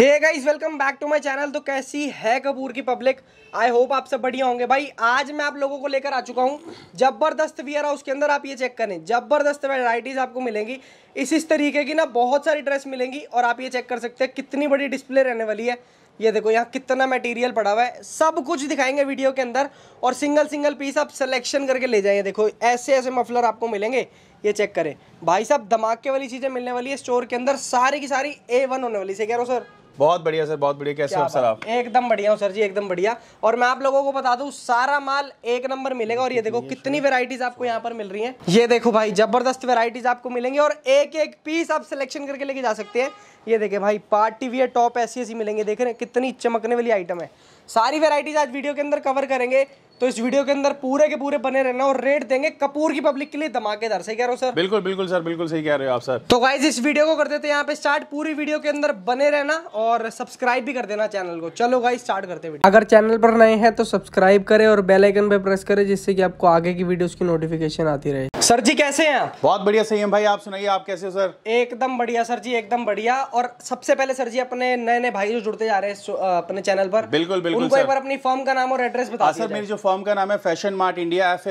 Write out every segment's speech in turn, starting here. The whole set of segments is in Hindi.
Hey guys welcome back to my channel तो कैसी है कपूर की पब्लिक आई होप आप सब बढ़िया होंगे। भाई, आज मैं आप लोगों को लेकर आ चुका हूँ ज़बरदस्त वियर हाउस के अंदर, आप ये चेक करें। ज़बरदस्त वेराइटीज़ आपको मिलेंगी। इस इस तरीके की ना बहुत सारी ड्रेस मिलेंगी और आप ये चेक कर सकते हैं कितनी बड़ी डिस्प्ले रहने वाली है। ये देखो यहाँ कितना मटेरियल पड़ा हुआ है। सब कुछ दिखाएँगे वीडियो के अंदर और सिंगल सिंगल पीस आप सिलेक्शन करके ले जाएँगे देखो, ऐसे ऐसे मफलर आपको मिलेंगे। ये चेक करें। भाई साहब, धमाके वाली चीज़ें मिलने वाली है स्टोर के अंदर। सारी की सारी ए वन होने वाली। से कह रहा हूँ सर बहुत बढ़िया सर बहुत बढ़िया। कैसे हो सर आप? एकदम बढ़िया हूँ सर जी एकदम बढ़िया। और मैं आप लोगों को बता दू सारा माल एक नंबर मिलेगा और ये देखो कितनी वेराइटीज आपको यहाँ पर मिल रही है। ये देखो भाई ज़बरदस्त वेराइटीज आपको मिलेंगी और एक एक पीस आप सिलेक्शन करके लेके जा सकते हैं। ये देखे भाई पार्टी वियर टॉप ऐसी ऐसी मिलेंगे। देख रहे हैं कितनी चमकने वाली आइटम है। सारी वेराइटीज आज वीडियो के अंदर कवर करेंगे। तो इस वीडियो के अंदर पूरे के पूरे बने रहना और रेट देंगे कपूर की पब्लिक के लिए धमाकेदार। सही कह रहे हो सर बिल्कुल बिल्कुल सर बिल्कुल सही कह रहे हो आप सर तो गाइज़ इस वीडियो को कर देते हैं यहाँ पे स्टार्ट पूरी वीडियो के अंदर बने रहना और सब्सक्राइब भी कर देना चैनल को। चलो गाइज़ स्टार्ट करते हैं अगर चैनल पर नए हैं तो सब्सक्राइब करें और बेलाइकन पर प्रेस करें जिससे कि आपको आगे की वीडियोज़ की नोटिफिकेशन आती रहे। सर जी कैसे हैं आप? बहुत बढ़िया सही है भाई आप सुनाइए आप कैसे हो सर? एकदम बढ़िया सर जी एकदम बढ़िया। और सबसे पहले सर जी अपने नए नए भाई जो जुड़ते जा रहे हैं अपने चैनल पर बिल्कुल बिल्कुल उनको एक बार अपनी फॉर्म का नाम और एड्रेस बता सर मेरी जो फॉर्म का नाम है फ़ैशन मार्ट इंडिया एफ़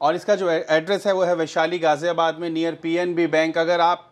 और इसका जो एड्रेस है वो है वैशाली गाजियाबाद में नियर पीएनबी बैंक अगर आप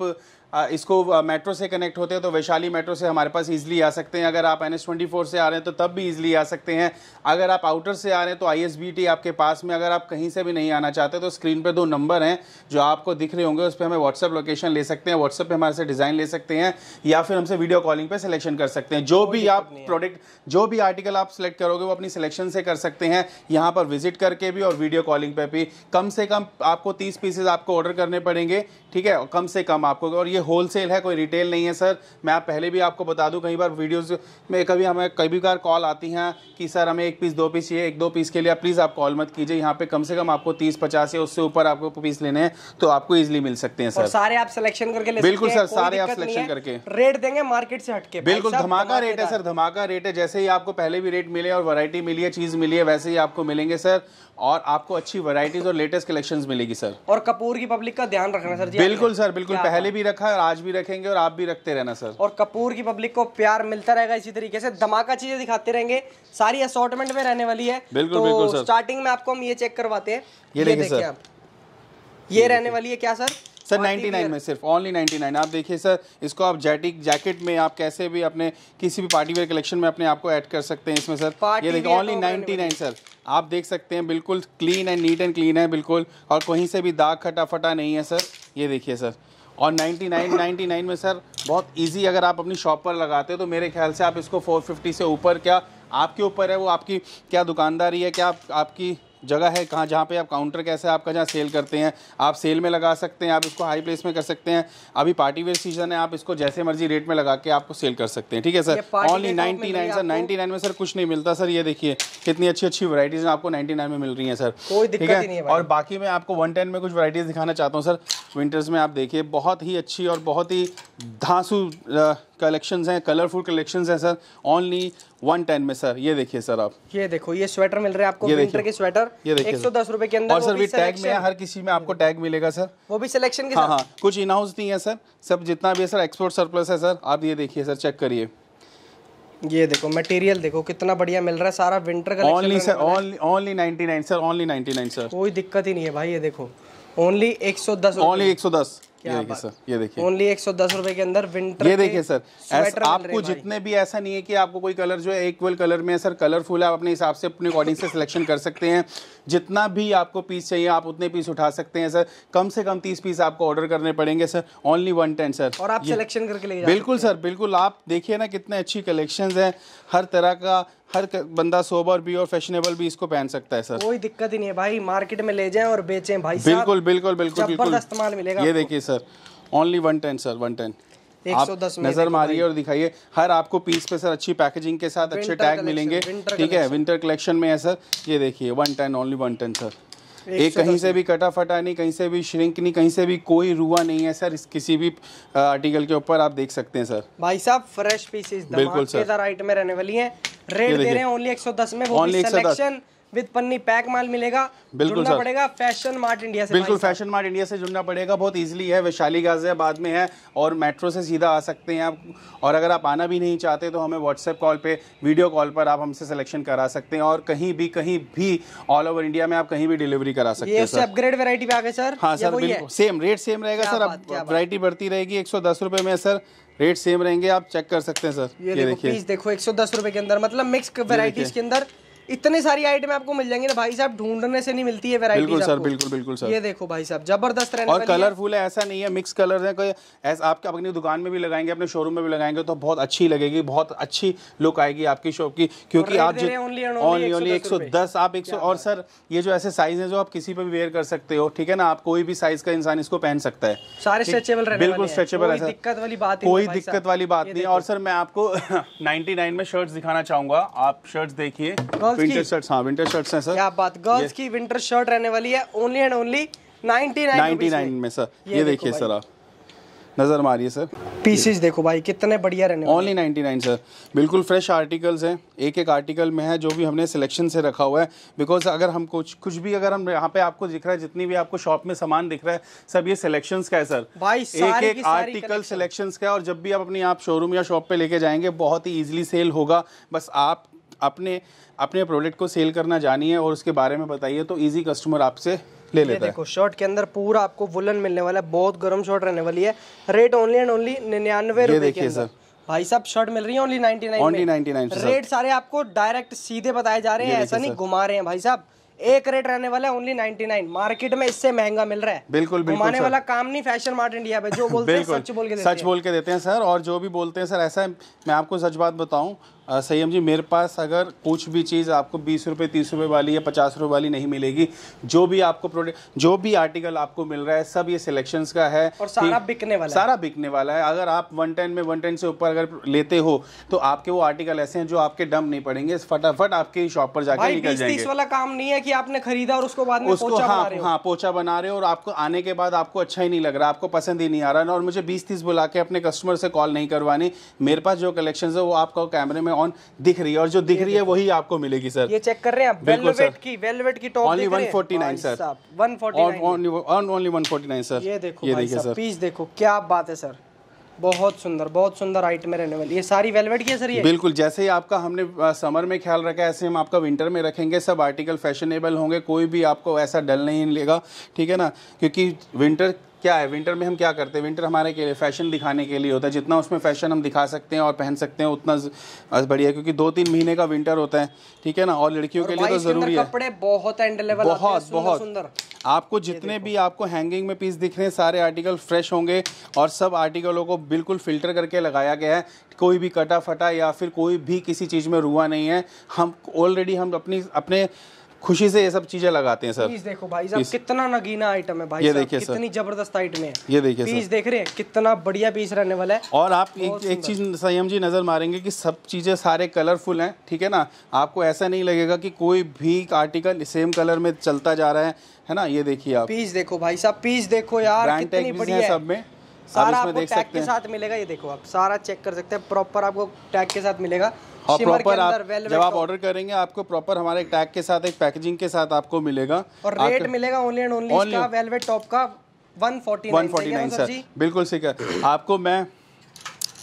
इसको मेट्रो से कनेक्ट होते हैं तो वैशाली मेट्रो से हमारे पास इजीली आ सकते हैं। अगर आप एन एस ट्वेंटी फोर से आ रहे हैं तो तब भी इजीली आ सकते हैं। अगर आप आउटर से आ रहे हैं तो आईएसबीटी आपके पास में। अगर आप कहीं से भी नहीं आना चाहते तो स्क्रीन पे दो नंबर हैं जो आपको दिख रहे होंगे उस पर हमें व्हाट्सअप लोकेशन ले सकते हैं। व्हाट्सअप पर हमारे से डिज़ाइन ले सकते हैं या फिर हमसे वीडियो कॉलिंग पर सिलेक्शन कर सकते हैं। जो भी आप प्रोडक्ट जो भी आर्टिकल आप सिलेक्ट करोगे वो अपनी सिलेक्शन से कर सकते हैं। यहाँ पर विज़िट करके भी और वीडियो कॉलिंग पर भी। कम से कम आपको तीस पीसेज आपको ऑर्डर करने पड़ेंगे ठीक है? कम से कम आपको। और ये होलसेल है कोई रिटेल नहीं है सर मैं आप पहले भी आपको बता दूँ कई बार वीडियोस में कभी हमें कभी बार कॉल आती हैं कि सर हमें एक पीस दो पीस चाहिए एक दो पीस के लिए प्लीज़ आप कॉल मत कीजिए। यहाँ पे कम से कम आपको तीस पचास या उससे ऊपर आपको पीस लेने हैं तो आपको इजिली मिल सकते हैं सर सारे आप सिलेक्शन करके ले बिल्कुल सर सारे आप सिलेक्शन करके। रेट देंगे मार्केट से हटके। बिल्कुल धमाका रेट है सर धमाका रेट है। जैसे ही आपको पहले भी रेट मिले और वरायटी मिली है चीज़ मिली है वैसे ही आपको मिलेंगे सर और आपको अच्छी वराइटीज और लेटेस्ट कलेक्शंस मिलेगी सर और कपूर की पब्लिक का ध्यान रखना सर जी बिल्कुल सर बिल्कुल पहले भी रखा और आज भी रखेंगे और आप भी रखते रहना सर और कपूर की पब्लिक को प्यार मिलता रहेगा इसी तरीके से धमाका चीज़ें दिखाते रहेंगे सारी असॉर्टमेंट में रहने वाली है। बिल्कुल तो बिल्कुल स्टार्टिंग में आपको हम ये चेक करवाते हैं। ये देखिए सर ये रहने वाली है क्या सर सर 99 में सिर्फ़ ओनली 99 आप देखिए सर इसको आप जैटिक जैकेट में आप कैसे भी अपने किसी भी पार्टी वेयर कलेक्शन में अपने आप को ऐड कर सकते हैं इसमें सर। ये देखिए ओनली 99 सर। आप देख सकते हैं बिल्कुल clean and neat and clean है बिल्कुल। और कहीं से भी दाग खटा फटा नहीं है सर। ये देखिए सर। और 99 99 में सर बहुत इजी अगर आप अपनी शॉप पर लगाते हो तो मेरे ख्याल से आप इसको 450 से ऊपर क्या आपके ऊपर है वो? आपकी क्या दुकानदारी है? क्या आप, आपकी जगह है कहाँ जहाँ पे आप काउंटर कैसे आपका जहाँ सेल करते हैं आप सेल में लगा सकते हैं आप इसको हाई प्लेस में कर सकते हैं। अभी पार्टी वेयर सीज़न है आप इसको जैसे मर्ज़ी रेट में लगा के आपको सेल कर सकते हैं ठीक है sir? Only ninety nine sir ninety nine में सर कुछ नहीं मिलता सर ये देखिए कितनी अच्छी अच्छी वराइटीज आपको नाइनटी नाइन में मिल रही है सर ठीक है? और बाकी मैं आपको वन टेन में कुछ वराइटीज दिखाना चाहता हूँ सर विंटर्स में आप देखिए बहुत ही अच्छी और बहुत ही धांसू कलेक्शंस हैं कलरफुल कलेक्शंस हैं सर। ओनली वन टेन में सर। ये देखिए सर आप। ये देखो ये स्वेटर मिल रहे हैं आपको विंटर के स्वेटर ये देखिए एक सौ दस रुपए के अंदर और सर भी टैग में हर किसी में आपको टैग मिलेगा सर। वो भी सिलेक्शन के हाँ हाँ कुछ इन हाउस नहीं है सर। सब जितना भी है सर एक्सपोर्ट सरप्लस है सर। आप ये देखिए सर चेक करिए। ये देखो मटेरियल देखो कितना बढ़िया मिल रहा है सारा विंटर का only sir only only 99 sir only 99 sir. कोई दिक्कत ही नहीं है भाई ये देखो। ओनली 110 ओनली 110 ये देखिए सर ये देखिए। ओनली एक सौ दस रुपए के अंदर विंटर ये देखिए सर आपको जितने भी ऐसा नहीं है कि आपको कोई कलर जो है इक्वल कलर में है सर कलरफुल है आप अपने हिसाब से अपने अकॉर्डिंग से सिलेक्शन कर सकते हैं। जितना भी आपको पीस चाहिए आप उतने पीस उठा सकते हैं सर। कम से कम तीस पीस आपको ऑर्डर करने पड़ेंगे sir only one ten sir. और आप सिलेक्शन करके ले बिल्कुल सर बिल्कुल आप देखिए ना कितने अच्छी कलेक्शन है। हर तरह का हर बंदा सोबर भी और फैशनेबल भी इसको पहन सकता है सर। कोई दिक्कत ही नहीं है भाई मार्केट में ले जाएँ और बेचें भाई बिल्कुल बिल्कुल बिल्कुल बिल्कुल। माल मिलेगा ये देखिए sir only one ten sir one ten आप नज़र मारिए और दिखाइए। हर आपको पीस पे सर अच्छी पैकेजिंग के साथ अच्छे टैग मिलेंगे। ठीक है? विंटर कलेक्शन में है सर ये देखिए one ten only one ten sir एक कहीं से भी कटा फटा नहीं कहीं से भी श्रिंक नहीं कहीं से भी कोई रुआ नहीं है सर किसी भी आर्टिकल के ऊपर आप देख सकते हैं सर भाई साहब फ्रेश पीसेस बिल्कुल सर आइटम में रहने वाली हैं। रेट दे रहे हैं ओनली 110 में वो भी सिलेक्शन विद पन्नी पैक माल मिलेगा बिल्कुल जुड़ना सर। पड़ेगा फ़ैशन मार्ट इंडिया से बिल्कुल फ़ैशन मार्ट इंडिया से जुड़ना पड़ेगा बहुत इजीली है वैशाली गाजियाबाद में है और मेट्रो से सीधा आ सकते हैं आप। और अगर आप आना भी नहीं चाहते तो हमें व्हाट्सएप कॉल पे वीडियो कॉल पर आप हमसे सिलेक्शन करा सकते हैं और कहीं भी कहीं भी ऑल ओवर इंडिया में आप कहीं भी डिलीवरी करा सकते हैं उससे अपग्रेड वैरायटी पे आ गए सर हाँ सर बिल्कुल। सेम रेट सेम रहेगा सर अब। वैरायटी बढ़ती रहेगी एक में सर रेट सेम रहेंगे आप चेक कर सकते हैं सर ये देखो पीस देखो एक सौ दस रुपए के अंदर मतलब मिक्स वेराइटीज के अंदर इतनी सारी आइटम आपको मिल जाएँगी ना भाई साहब ढूँढने से नहीं मिलती है बिल्कुल सर बिल्कुल बिल्कुल सर। ये देखो भाई साहब ज़बरदस्त रहने और कलरफुल है। ऐसा नहीं है मिक्स कलर है कोई ऐसा आप अपनी दुकान में भी लगाएँगे अपने शोरूम में भी लगाएँगे तो बहुत अच्छी लगेगी बहुत अच्छी लुक आएगी आपकी शॉप की क्योंकि आप ओनली ओनली एक सौ दस आप एक सौ और सर ये जो ऐसे साइज़ है जो आप किसी पे भी वेयर कर सकते हो ठीक है ना आप कोई भी साइज़ का इंसान इसको पहन सकता है सारे स्ट्रेचेबल बिल्कुल स्ट्रेचेबल है। दिक्कत वाली बात कोई नहीं दिक्कत वाली बात नहीं और सर मैं आपको 99 में शर्ट्स दिखाना चाहूँगा आप शर्ट्स देखिए? विंटर शर्ट्स हाँ विंटर शर्ट्स हैं सर। क्या बात गर्ल्स की विंटर शर्ट रहने वाली है ओनली एंड ओनली 99 99 में। सर। ये देखिए सर आप। नज़र मारिए सर। पीसेस देखो भाई कितने बढ़िया रहने ओनली 99 सर। बिल्कुल फ्रेश आर्टिकल्स हैं। एक एक आर्टिकल में है जो भी हमने सिलेक्शन से रखा हुआ है। बिकॉज़ अगर हम कुछ कुछ भी अगर हम यहाँ पे आपको दिख रहा है जितनी भी आपको शॉप में सामान दिख रहा है सब ये सिलेक्शंस का है सर। भाई, एक सारी एक की सारी आर्टिकल। सिलेक्शंस का है और जब भी आप अपनी आप शोरूम या शॉप पे लेके जाएँगे बहुत ही इजीली सेल होगा। बस आप अपने अपने प्रोडक्ट को सेल करना जानिए और उसके बारे में बताइए तो इजी कस्टमर आपसे ले लेता है। देखो शर्ट के अंदर पूरा आपको वुलन मिलने वाला है बहुत गर्म शर्ट रहने वाली है। रेट ओनली एंड ओनली निन्यानवे रुपए के सर। भाई साहब शर्ट मिल रही है ओनली 99 Only में 99 से रेट सारे आपको डायरेक्ट सीधे बताए जा रहे हैं ऐसा नहीं घुमा रहे हैं। भाई साहब एक रेट रहने वाला है ओनली 99 मार्केट में इससे महँगा मिल रहा है। बिल्कुल, बिल्कुल, घुमाने वाला काम नहीं फ़ैशन मार्ट इंडिया पे जो बोलते हैं सच बोल के देते सच हैं। बोल के देते हैं सर और जो भी बोलते हैं सर ऐसा है मैं आपको सच बात बताऊँ संयम जी मेरे पास अगर कुछ भी चीज़ आपको बीस रुपये तीस रुपये वाली या पचास रुपये वाली नहीं मिलेगी जो भी आपको प्रोडक्ट जो भी आर्टिकल आपको मिल रहा है सब ये सिलेक्शंस का है और सारा बिकने वाला है। सारा बिकने वाला है। अगर आप वन टेन में वन टेन से ऊपर अगर लेते हो तो आपके वो आर्टिकल ऐसे हैं जो आपके डम नहीं पड़ेंगे। फटाफट आपके शॉप पर जाकर निकल जाएँगे। वाला काम नहीं है कि आपने खरीदा और उसको बाद में उसको हाँ हाँ। पोछा बना रहे हो और आपको आने के बाद आपको अच्छा ही नहीं लग रहा आपको पसंद ही नहीं आ रहा। और मुझे बीस तीस बुला के अपने कस्टमर से कॉल नहीं करवानी। मेरे पास जो कलेक्शन है वो आपको कैमरे में ऑन दिख रही है और जो दिख रही है वही आपको मिलेगी सर। ये चेक कर रहे हैं आप। वेलवेट की वेलवेट की top Only 149 sir. One forty only one forty nine sir. ये देखो ये देखिए सर। पीस देखो क्या बात है सर। बहुत सुंदर बहुत सुंदर आइटम रहने वाली। ये सारी वेलवेट की है सर ये? बिल्कुल जैसे ही आपका हमने समर में ख्याल रखा है ऐसे हम आपका विंटर में रखेंगे। सब आर्टिकल फैशनेबल होंगे कोई भी आपको ऐसा डल नहीं लेगा ठीक है ना? क्योंकि विंटर क्या है? विंटर में हम क्या करते हैं? विंटर हमारे के लिए फ़ैशन दिखाने के लिए होता है। जितना उसमें फ़ैशन हम दिखा सकते हैं और पहन सकते हैं उतना बढ़िया क्योंकि दो तीन महीने का विंटर होता है ठीक है ना? और लड़कियों और के लिए तो ज़रूरी है। कपड़े बहुत एंड लेवल बहुत सुंदर बहुत। सुंदर। आपको जितने भी आपको हैंगिंग में पीस दिख रहे हैं सारे आर्टिकल फ्रेश होंगे और सब आर्टिकलों को बिल्कुल फ़िल्टर करके लगाया गया है। कोई भी कटा फटा या फिर कोई भी किसी चीज़ में रुआ नहीं है। हम ऑलरेडी हम अपनी अपने खुशी से ये सब चीज़ें लगाते हैं सर। पीस देखो भाई साहब कितना नगीना आइटम है भाई ये देखिए कितनी ज़बरदस्त आइटम है। ये देखिए पीस देख रहे हैं कितना बढ़िया पीस रहने वाला है। और आप एक एक चीज़ संयम जी नज़र मारेंगे कि सब चीज़ें सारे कलरफुल हैं ठीक है ना? आपको ऐसा नहीं लगेगा कि कोई भी आर्टिकल सेम कलर में चलता जा रहा है है ना? ये देखिए आप। पीस देखो भाई साहब पीस देखो यार कितनी बढ़िया सब में। सारा आपको टैग के साथ मिलेगा ये देखो आप सारा चेक कर सकते हैं प्रॉपर आपको टैग के साथ मिलेगा। और प्रॉपर आप जब आप ऑर्डर करेंगे आपको प्रॉपर हमारे टैग के साथ एक पैकेजिंग के साथ आपको मिलेगा। और रेट मिलेगा only and only velvet top का 149 वन फोर्टी नाइन सर बिल्कुल सही है आपको मैं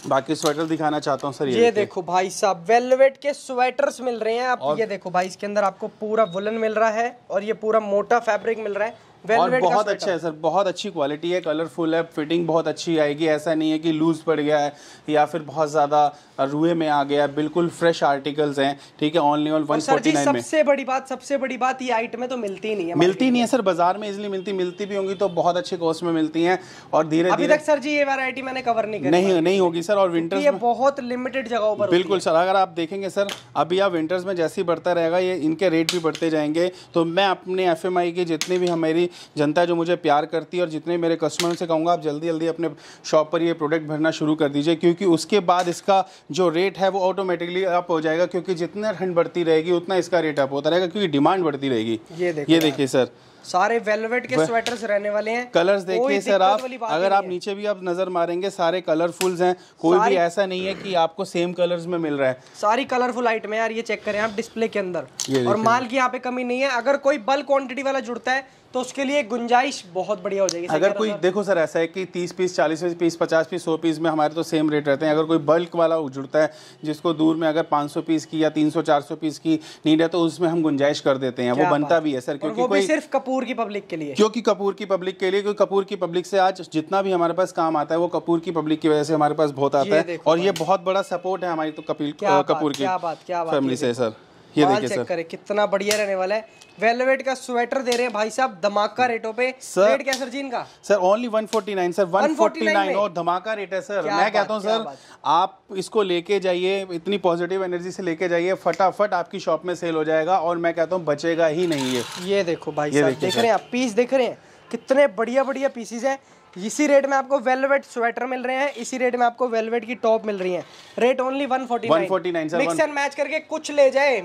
बाकी स्वेटर दिखाना चाहता हूँ सर ये ये देखो भाई साहब वेलवेट के स्वेटर्स मिल रहे हैं आप ये देखो भाई इसके अंदर आपको पूरा वुलन मिल रहा है और ये पूरा मोटा फैब्रिक मिल रहा है। और बहुत अच्छा है सर बहुत अच्छी क्वालिटी है कलरफुल है फिटिंग बहुत अच्छी आएगी। ऐसा नहीं है कि लूज पड़ गया है या फिर बहुत ज़्यादा रुए में आ गया है। बिल्कुल फ्रेश आर्टिकल्स हैं ठीक है only on one forty nine में। सबसे बड़ी बात सबसे बड़ी बात ये आइटम तो मिलती नहीं है मिलती नहीं है सर बाज़ार में इजिली मिलती मिलती भी होंगी तो बहुत अच्छे कॉस्ट में मिलती हैं और धीरे अभी धीरे तक सर जी ये वैरायटी मैंने कवर नहीं करी। नहीं नहीं होगी सर और विंटर्स ये बहुत लिमिटेड जगहों पर बिल्कुल सर अगर आप देखेंगे सर अभी आप विंटर्स में जैसे ही बढ़ता रहेगा ये इनके रेट भी बढ़ते जाएँगे। तो मैं अपने एफएमआई के जितने भी हमारी जनता है जो मुझे प्यार करती है और जितने मेरे कस्टमर से कहूँगा आप जल्दी जल्दी अपने शॉप पर ये प्रोडक्ट भरना शुरू कर दीजिए क्योंकि उसके बाद इसका जो रेट है वो ऑटोमेटिकली अप हो जाएगा क्योंकि जितना ठंड बढ़ती रहेगी उतना इसका रेट अप होता रहेगा क्योंकि डिमांड बढ़ती रहेगी। ये देखो ये देखिए सर सारे वेलवेट के स्वेटर्स रहने वाले हैं। कलर्स देखिए सर आप अगर आप नीचे भी आप नज़र मारेंगे सारे कलरफुल्स हैं। कोई भी ऐसा नहीं है कि आपको सेम कलर्स में मिल रहा है। सारी कलरफुल आइटम है यार ये चेक करें आप डिस्प्ले के अंदर। और माल की यहाँ पे कमी नहीं है। अगर कोई बल्क क्वांटिटी वाला जुड़ता है तो उसके लिए गुंजाइश बहुत बढ़िया हो जाएगी। अगर कोई देखो सर ऐसा है कि 30 पीस 40 पीस 50 पीस 100 पीस में हमारे तो सेम रेट रहते हैं। अगर कोई बल्क वाला जुड़ता है जिसको दूर में अगर 500 पीस की या 300 400 पीस की नीड है तो उसमें हम गुंजाइश कर देते हैं। वो बनता भी है सर क्योंकि कोई सिर्फ़ कपूर की पब्लिक के लिए? क्योंकि कपूर की पब्लिक के लिए? क्योंकि कपूर की पब्लिक से आज जितना भी हमारे पास काम आता है वो कपूर की पब्लिक की वजह से हमारे पास बहुत आता है। और ये बहुत बड़ा सपोर्ट है हमारी तो कपिल कपूर की क्या बात, क्या बात, फैमिली से। सर। ये देखिए चेक सर। करें कितना बढ़िया रहने वाला है। वेलवेट का स्वेटर दे रहे हैं भाई साहब धमाका रेटों पे। सर- रेट क्या सर जी इनका सर ओनली 149 सर 149 में? और धमाका रेट है सर मैं कहता हूँ सर आप इसको लेके जाइए इतनी पॉजिटिव एनर्जी से लेके जाइए फटाफट आपकी शॉप में सेल हो जाएगा और मैं कहता हूँ बचेगा ही नहीं ये। ये देखो भाई साहब देख रहे हैं आप पीस देख रहे हैं। कितने बढ़िया बढ़िया पीसीज हैं। इसी रेट में आपको वेलवेट स्वेटर मिल रहे हैं इसी रेट में आपको वेलवेट की टॉप मिल रही है। Rate only 149 149 sir, mix and match करके कुछ ले जाए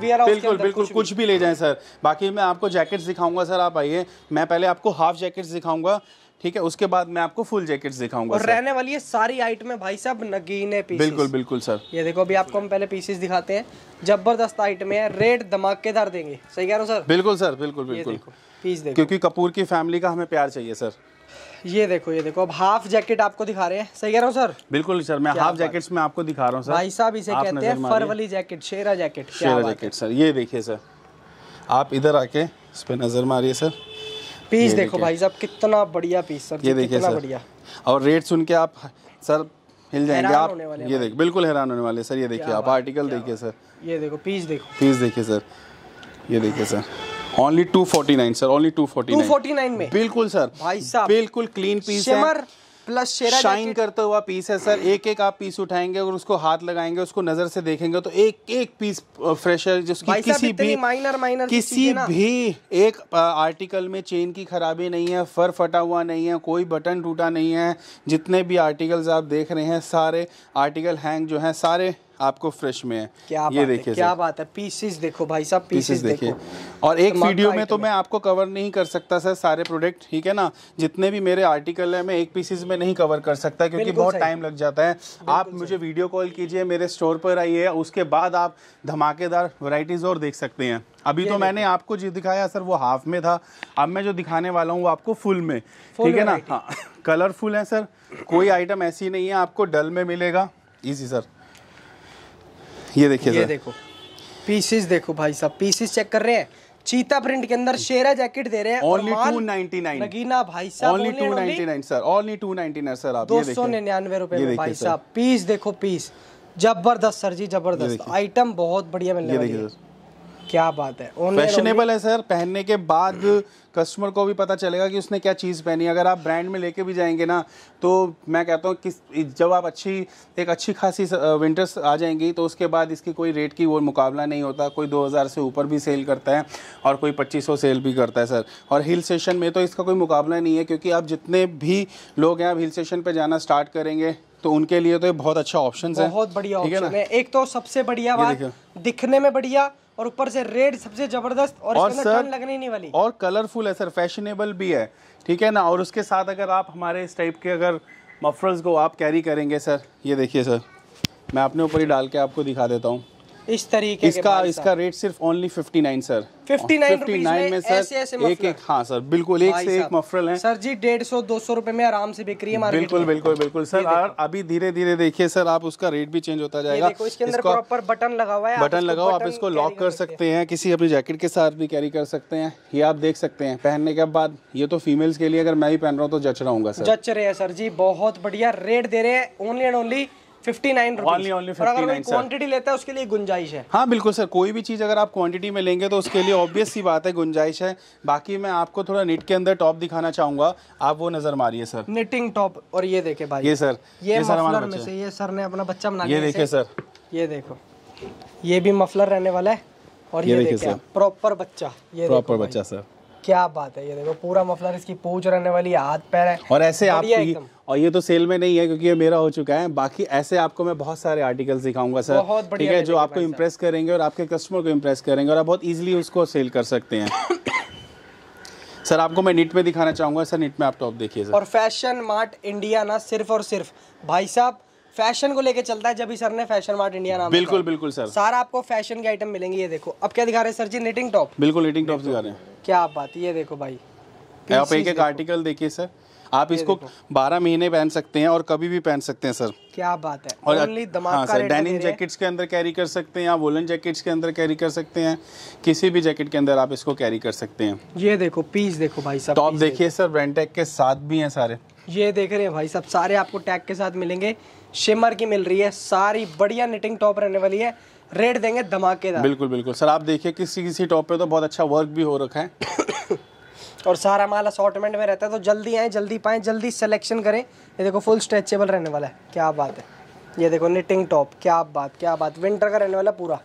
बिल्कुल बिल्कुल कुछ भी। कुछ भी। ले जाएँ सर बाकी मैं आपको जैकेट्स दिखाऊँगा सर आप आइए। मैं पहले आपको हाफ़ जैकेट्स दिखाऊँगा ठीक है? उसके बाद मैं आपको फुल जैकेट्स दिखाऊँगा और सर रहने वाली है सारी आइटम भाई साहब नगीने पीस बिल्कुल बिल्कुल सर ये देखो अभी आपको हम पहले पीसेस दिखाते हैं। ज़बरदस्त आइटम है रेट धमाकेदार देंगे। सही कह रहा हूँ सर बिल्कुल सर बिल्कुल बिल्कुल। पीस देखो। क्योंकि कपूर की फैमिली का हमें प्यार चाहिए सर ये देखो ये देखो। अब हाफ़ जैकेट आपको दिखा रहे हैं। सही कह रहा हूँ सर बिल्कुल सर मैं हाफ़ जैकेट्स में आपको दिखा रहा हूँ सर भाई साहब इसे कहते हैं फर वाली जैकेट शेरा जैकेट शेरा जैकेट सर ये देखिए सर आप इधर आके इस पे नज़र मारिए सर पीस देखो भाई साहब कितना बढ़िया पीस सर ये देखिए सर बढ़िया। और रेट सुन के आप सर हिल जाएँगे। आप ये देख बिल्कुल हैरान होने वाले सर ये देखिए आप आर्टिकल देखिए सर ये देखो पीस देखो। पीस देखिए सर ये देखिए सर ओनली 249 सर ओनली 249 249 में? बिल्कुल सर भाई साहब, बिल्कुल क्लीन पीस है। प्लस शेरा शाइन करता हुआ पीस है सर एक एक आप पीस उठाएँगे और उसको हाथ लगाएँगे उसको नज़र से देखेंगे तो एक एक पीस फ्रेश है जिसकी किसी भी माइनर माइनर किसी भी एक आर्टिकल में चेन की खराबी नहीं है फर फटा हुआ नहीं है कोई बटन टूटा नहीं है जितने भी आर्टिकल्स आप देख रहे हैं सारे आर्टिकल हैंग जो हैं सारे आपको फ्रेश में है। क्या ये देखिए क्या बात है। पीसेस देखो भाई साहब पीसेस देखिए। और एक वीडियो में तो मैं। आपको कवर नहीं कर सकता सर सारे प्रोडक्ट ठीक है ना? जितने भी मेरे आर्टिकल है मैं एक पीसेस में नहीं कवर कर सकता क्योंकि बहुत टाइम लग जाता है। आप मुझे वीडियो कॉल कीजिए मेरे स्टोर पर आइए उसके बाद आप धमाकेदार वराइटीज़ और देख सकते हैं। अभी तो मैंने आपको जो दिखाया सर वो हाफ़ में था। अब मैं जो दिखाने वाला हूँ वो आपको फुल में ठीक है ना? हाँ। कलरफुल है सर कोई आइटम ऐसी नहीं है आपको डल में मिलेगा। इजी सर ये देखिए ये देखो। पीसेस देखो भाई साहब पीसेस चेक कर रहे हैं। चीता प्रिंट के अंदर शेरा जैकेट दे रहे हैं ओनली टू नाइनटी नाइन नगीना भाई साहब only two ninety nine sir only two ninety nine sir आप दो सौ निन्यानवे रुपए में भाई साहब। पीस देखो पीस ज़बरदस्त सर जी ज़बरदस्त। आइटम बहुत बढ़िया मिल रहा है। क्या बात है? फैशनेबल है सर पहनने के बाद कस्टमर को भी पता चलेगा कि उसने क्या चीज़ पहनी अगर आप ब्रांड में लेके भी जाएँगे ना तो मैं कहता हूँ किस जब आप अच्छी एक अच्छी खासी विंटर्स आ जाएँगी तो उसके बाद इसकी कोई रेट की वो मुकाबला नहीं होता। कोई 2000 से ऊपर भी सेल करता है और कोई 2500 सेल भी करता है सर और हिल स्टेशन में तो इसका कोई मुकाबला नहीं है क्योंकि आप जितने भी लोग हैं आप हिल स्टेशन पर जाना स्टार्ट करेंगे तो उनके लिए तो ये बहुत अच्छा ऑप्शन है। बहुत बढ़िया? ऑप्शन है एक तो सबसे बढ़िया बात दिखने में बढ़िया और ऊपर से रेड सबसे ज़बरदस्त और और सर- लगने नहीं वाली। और कलरफुल है सर फैशनेबल भी है ठीक है ना? और उसके साथ अगर आप हमारे इस टाइप के अगर मफरल्स को आप कैरी करेंगे सर ये देखिए सर मैं अपने ऊपर ही डाल के आपको दिखा देता हूँ। इस तरीके इसका इसका रेट सिर्फ़ ओनली 59 सर 59 रुपीस में में ऐसे सर ऐसे एक एक हाँ सर बिल्कुल एक से एक मफरल है। सर जी डेढ़ सौ दो सौ रुपए में आराम से बिक्री है बिल्कुल बिल्कुल बिल्कुल सर और अभी धीरे धीरे देखिए सर आप उसका रेट भी चेंज होता जाएगा। इसके अंदर प्रॉपर बटन लगा हुआ है बटन लगाओ आप इसको लॉक कर सकते हैं। किसी अपनी जैकेट के साथ भी कैरी कर सकते हैं ये आप देख सकते हैं पहनने के बाद। ये तो फीमेल्स के लिए अगर मैं ही पहन रहा हूँ तो जच रहा हूँ सर जच रहे हैं सर जी बहुत बढ़िया रेट दे रहे हैं only and only fifty nine Only, only और अगर कोई 59 सर। क्वांटिटी लेता है उसके लिए गुंजाइश है। हाँ बिल्कुल सर कोई भी चीज़ अगर आप क्वांटिटी में लेंगे तो उसके लिए ऑब्वियस सी बात है गुंजाइश है। बाकी मैं आपको थोड़ा निट के अंदर टॉप दिखाना चाहूँगा। आप वो नज़र मारिए सर निटिंग टॉप और ये देखे भाई। ये सर ये, ये सर हमारा में से ये सर ने अपना बच्चा बना ये इसे। सर ये देखो। ये भी मफलर रहने वाला है और ये देखिए सर। प्रॉपर बच्चा। ये प्रॉपर बच्चा सर क्या बात है? ये देखो पूरा मफलर इसकी पूंछ रहने वाली हाथ पैर है। और ऐसे आप और ये तो सेल में नहीं है क्योंकि ये मेरा हो चुका है। बाकी ऐसे आपको मैं बहुत सारे आर्टिकल्स दिखाऊँगा सर बहुत ठीक है? जो आपको इम्प्रेस करेंगे और आपके कस्टमर को इम्प्रेस करेंगे और आप बहुत इजीली उसको सेल कर सकते हैं। सर आपको मैं नीट में दिखाना चाहूँगा। सर नीट में आप टॉप देखिए सर और फ़ैशन मार्ट इंडिया ना सिर्फ़ और सिर्फ़। भाई साहब फ़ैशन को लेके चलता है जब ही सर ने फ़ैशन मार्ट इंडिया नाम बिल्कुल बिल्कुल सर। सारा आपको फ़ैशन के आइटम मिलेंगे ये देखो। अब क्या दिखा रहे हैं सर जी निटिंग टॉप बिल्कुल नीटिंग टॉप दिखा रहे हैं। क्या आप बात ये देखो भाई। आप एक एक आर्टिकल देखिए सर। आप इसको 12 महीने पहन सकते हैं और कभी भी पहन सकते हैं सर। क्या बात है। और ओनली हाँ धमाका सर रेट में दे डेनिम जैकेट्स के अंदर कैरी कर सकते हैं या वुलन जैकेट्स के अंदर कैरी कर सकते हैं। किसी भी जैकेट के अंदर आप इसको कैरी कर सकते हैं। ये देखो पीस देखो भाई साहब टॉप देखिए सर ब्रांडेक के साथ भी हैं सारे। ये देख रहे हैं भाई साहब सारे आपको टैग के साथ मिलेंगे। शिमर की मिल रही है सारी बढ़िया निटिंग टॉप रहने वाली है रेट देंगे धमाकेदार बिल्कुल बिल्कुल। सर आप देखिए किसी किसी टॉप पे तो बहुत अच्छा वर्क भी हो रखा है। और सारा माल असॉटमेंट में रहता है तो जल्दी आए जल्दी पाएँ जल्दी सिलेक्शन करें। ये देखो फुल स्ट्रेचेबल रहने वाला है क्या बात है। ये देखो निटिंग टॉप क्या बात क्या बात। विंटर का रहने वाला पूरा।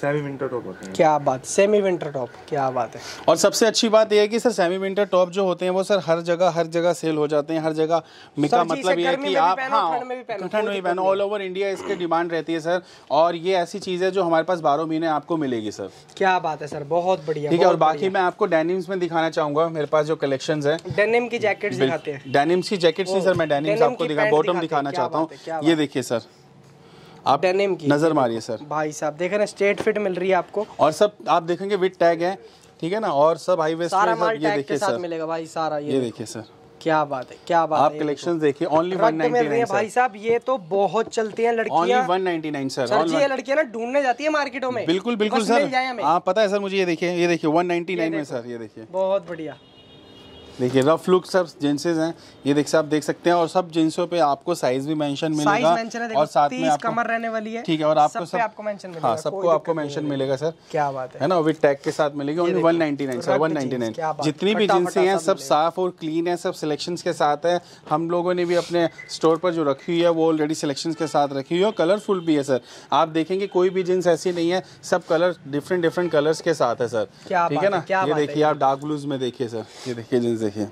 सेमी विंटर टॉप होते हैं। क्या बात सेमी विंटर टॉप क्या बात है। और सबसे अच्छी बात यह है कि सर सेमी विंटर टॉप जो होते हैं वो सर हर जगह हर जगह सेल हो जाते हैं हर जगह। मिका मतलब ये है कि आप हाँ ठंड में भी पहनो, ठंड में कोई भी पहनो ऑल ओवर इंडिया इसकी डिमांड रहती है सर। और ये ऐसी चीज़ है जो हमारे पास बारह महीने आपको मिलेगी सर। क्या बात है सर बहुत बढ़िया ठीक है और बाकी मैं आपको डेनिम्स में दिखाना चाहूँगा मेरे पास जो कलेक्शन है। डेनिम की जैकेट दिखाते हैं। डेनिम्स की जैकेट्स नहीं सर मैं डेनिम्स आपको दिखा बॉटम दिखाना चाहता हूँ। ये देखिए सर। आप डेनिम की। नज़र मारिए सर। भाई साहब देख रहे हैं स्ट्रेट फिट मिल रही है आपको। और सब आप देखेंगे विद टैग है ठीक है ना? और सब हाई वेस्ट सारा माल टैग के साथ मिलेगा भाई सारा ये देखिए सर। क्या बात है क्या बात आप कलेक्शन देखिए ओनली रक्त मिल रही 199 भाई साहब ये तो बहुत चलती हैं ओनली लड़कियाँ 199 सर सर जी ये लड़कियाँ ना ढूँढने जाती है मार्केटों में। बिल्कुल बिल्कुल सर। आप पता है सर मुझे ये देखिए ये देखिए 199 में सर ये देखिए। बहुत बढ़िया। देखिए रफ लुक सब जींसेस हैं ये देख आप देख सकते हैं और सब जींसों पे आपको साइज़ भी मेंशन मिलेगा है और साथ में आपको कमर रहने वाली है ठीक है और आपको सब आपको मेंशन मिलेगा हाँ सबको आपको मेंशन मिलेगा सर। क्या बात है। है ना विद टैग के साथ मिलेगी ओनली देखो, 199 सर रक्त jeans, 199 क्या बात, जितनी भी जींसें हैं सब साफ़ और क्लीन है सब सिलेक्शन के साथ है। हम लोगों ने भी अपने स्टोर पर जो रखी हुई है वो ऑलरेडी सिलेक्शन के साथ रखी हुई है और कलरफुल भी है सर। आप देखेंगे कोई भी जींस ऐसी नहीं है सब कलर डिफरेंट डिफरेंट कलर्स के साथ है सर। ठीक है है, ना ये देखिए आप डार्क ब्लूज में देखिए सर। ये देखिए जींस। देखिए।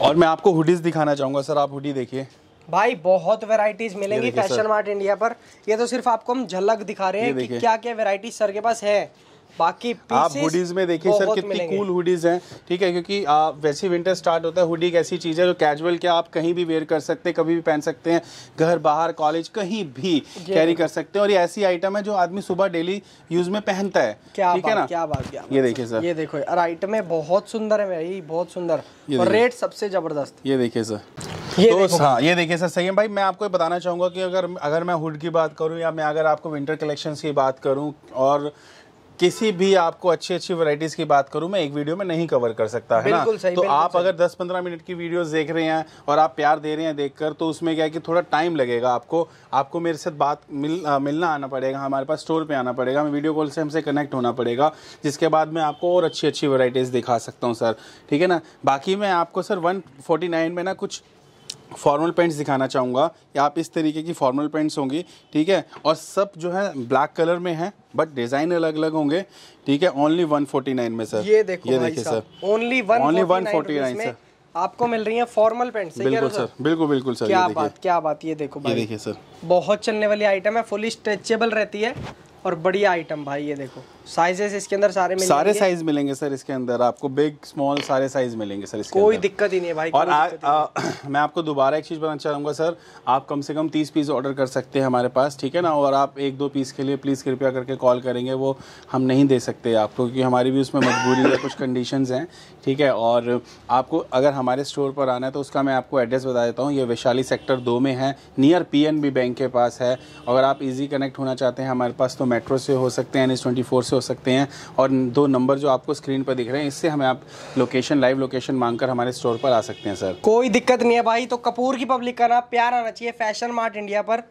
और मैं आपको हुडीज दिखाना चाहूँगा सर आप हुडी देखिए। भाई बहुत वेराइटीज मिलेंगी फ़ैशन। मार्ट इंडिया पर। ये तो सिर्फ़ आपको हम झलक दिखा रहे हैं कि क्या क्या वेराइटीज सर के पास है। बाकी आप हुडीज में देखिए सर कितनी कूल हुडीज हैं। ठीक है क्योंकि आ, वैसे विंटर स्टार्ट होता है हुडी एक ऐसी चीज़ है जो कैजुअल क्या आप कहीं भी वेयर कर सकते हैं कभी भी पहन सकते हैं घर बाहर कॉलेज कहीं भी कैरी कर सकते हैं। और ये ऐसी आइटम है जो आदमी सुबह डेली यूज़ में पहनता है। क्या ठीक है ना? क्या बात क्या ये देखिए सर। ये देखो यार आइटम है बहुत सुंदर है भाई बहुत सुंदर। और रेट सबसे ज़बरदस्त। ये देखिए सर। ये तो हाँ ये देखिए सर सही है। भाई मैं आपको ये बताना चाहूँगा कि अगर अगर मैं हुड की बात करूँ या मैं अगर आपको विंटर कलेक्शंस की बात करूँ और किसी भी आपको अच्छी अच्छी वैरायटीज की बात करूँ मैं एक वीडियो में नहीं कवर कर सकता है ना? सही, तो आप। अगर 10-15 मिनट की वीडियोस देख रहे हैं और आप प्यार दे रहे हैं देखकर तो उसमें क्या है कि थोड़ा टाइम लगेगा आपको। आपको मेरे साथ बात मिल आ, मिलना आना पड़ेगा हमारे पास स्टोर पे आना पड़ेगा हमें वीडियो कॉल से हमसे कनेक्ट होना पड़ेगा जिसके बाद मैं आपको और अच्छी अच्छी वैरायटीज दिखा सकता हूँ सर ठीक है ना? बाकी मैं आपको सर वन में ना कुछ फॉर्मल पैंट्स दिखाना चाहूँगा। या आप इस तरीके की फॉर्मल पैंट्स होंगी ठीक है? और सब जो है ब्लैक कलर में है बट डिज़ाइन अलग अलग होंगे ठीक है? ओनली 149 में सर ये देखो ये देखिए सर ओनली Only 149 149 में सर। आपको मिल रही है फॉर्मल पैंट सही कह रहे बिल्कुल सर बिल्कुल बिल्कुल सर क्या बात क्या बात ये देखो ये देखिए सर बहुत चलने वाली आइटम है फुली स्ट्रेचेबल रहती है। और बढ़िया आइटम भाई ये देखो। साइजेस इसके अंदर सारे मिल सारे साइज़ मिलेंगे सर इसके अंदर। आपको बिग स्मॉल सारे साइज़ मिलेंगे सर इसके कोई दिक्कत ही नहीं है भाई और आ, आ, मैं आपको दोबारा एक चीज़ बताना चाहूँगा सर। आप कम से कम तीस पीस ऑर्डर कर सकते हैं हमारे पास ठीक है ना? और आप एक दो पीस के लिए प्लीज़ कृपया करके कॉल करेंगे वो हम नहीं दे सकते आपको क्योंकि हमारी भी उसमें मजबूरी है कुछ कंडीशन हैं ठीक है? और आपको अगर हमारे स्टोर पर आना है तो उसका मैं आपको एड्रेस बता देता हूँ। ये वैशाली सेक्टर दो में है नियर पीएनबी बैंक के पास है। अगर आप इजी कनेक्ट होना चाहते हैं हमारे पास तो मेट्रो से हो सकते हैं एन से हो सकते हैं, और दो नंबर जो आपको स्क्रीन पर दिख रहे हैं, इससे हमें आप लोकेशन, लाइव लोकेशन मांगकर हमारे स्टोर पर आ सकते हैं, सर। कोई दिक्कत नहीं है भाई तो कपूर की पब्लिक का ना प्यार आना चाहिए, फ़ैशन मार्ट इंडिया पर।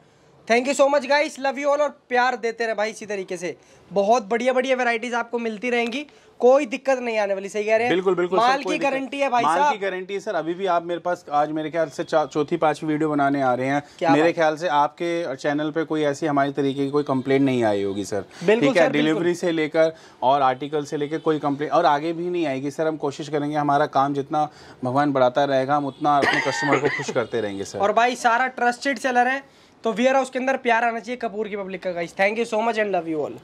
Thank you so much guys love you all और प्यार देते रहे भाई इसी तरीके से। बहुत बढ़िया बढ़िया वैरायटीज आपको मिलती रहेंगी। कोई दिक्कत नहीं आने वाली सही कह रहे हैं? बिल्कुल बिल्कुल माल की गारंटी है भाई माल की गारंटी है सर। अभी भी आप मेरे पास आज मेरे ख्याल से चौथी पांचवी वीडियो बनाने आ रहे हैं। मेरे ख्याल से आपके चैनल पे कोई ऐसी हमारी तरीके की कोई कंप्लेंट नहीं आई होगी सर। बिल्कुल ठीक है? डिलीवरी से लेकर और आर्टिकल से लेकर कोई कंप्लेंट और आगे भी नहीं आएगी सर। हम कोशिश करेंगे हमारा काम जितना भगवान बढ़ाता रहेगा हम उतना अपने कस्टमर को खुश करते रहेंगे सर। और भाई सारा ट्रस्टेड सेलर है। तो वियर हाउस के अंदर प्यार आना चाहिए कपूर की पब्लिक का guys thank you so much and love you all